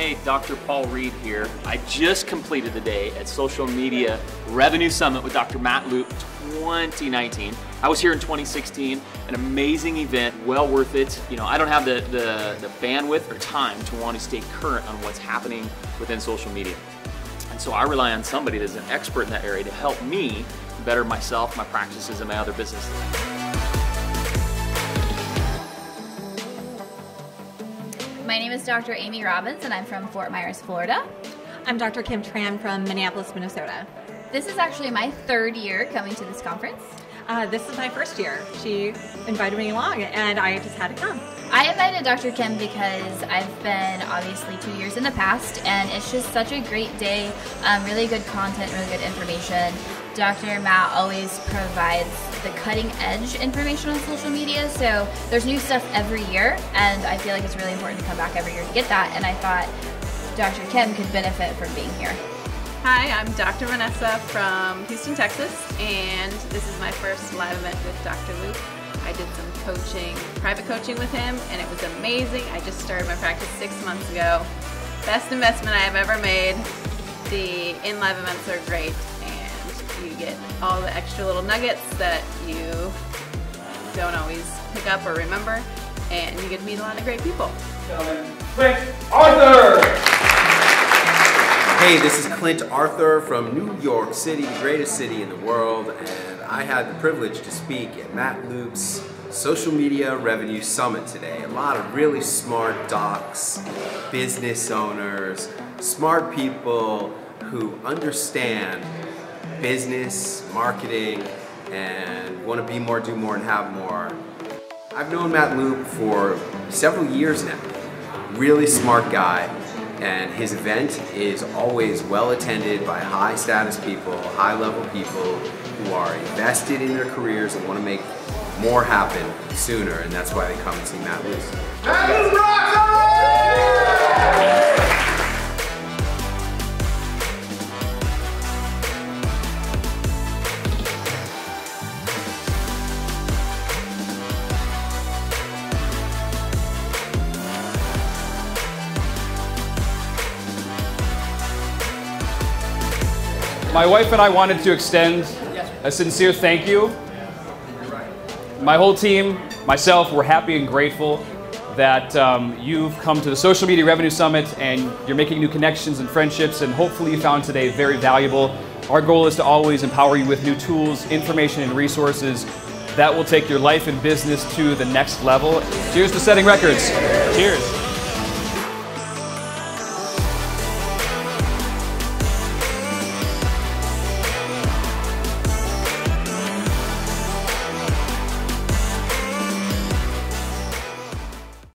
Hey, Dr. Paul Reed here. I just completed the day at Social Media Revenue Summit with Dr. Matt Loop 2019. I was here in 2016, an amazing event, well worth it. You know, I don't have the, the, the bandwidth or time to want to stay current on what's happening within social media. And so I rely on somebody that's an expert in that area to help me better myself, my practices, and my other businesses. My name is Dr. Amy Robbins, and I'm from Fort Myers, Florida. I'm Dr. Kim Tran from Minneapolis, Minnesota. This is actually my third year coming to this conference. Uh, this is my first year. She invited me along, and I just had to come. I invited Dr. Kim because I've been obviously two years in the past, and it's just such a great day. Um, really good content, really good information. Dr. Matt always provides the cutting edge information on social media, so there's new stuff every year, and I feel like it's really important to come back every year to get that. And I thought Dr. Kim could benefit from being here. Hi, I'm Dr. Vanessa from Houston, Texas, and this is my first live event with Dr. Loop. I did some coaching, private coaching with him, and it was amazing. I just started my practice six months ago. Best investment I have ever made. The in-live events are great, and you get all the extra little nuggets that you don't always pick up or remember, and you get to meet a lot of great people. Clint Arthur! Hey, this is Clint Arthur from New York City, the greatest city in the world, and I had the privilege to speak at Matt Loop's Social Media Revenue Summit today. A lot of really smart docs, business owners, smart people who understand business, marketing, and want to be more, do more, and have more. I've known Matt Loop for several years now. Really smart guy, and his event is always well attended by high status people, high level people who are invested in their careers and want to make more happen sooner, and that's why they come and see Matt Loop. My wife and I wanted to extend a sincere thank you. My whole team, myself, we're happy and grateful that um, you've come to the Social Media Revenue Summit and you're making new connections and friendships, and hopefully you found today very valuable. Our goal is to always empower you with new tools, information, and resources that will take your life and business to the next level. Cheers to setting records. Cheers.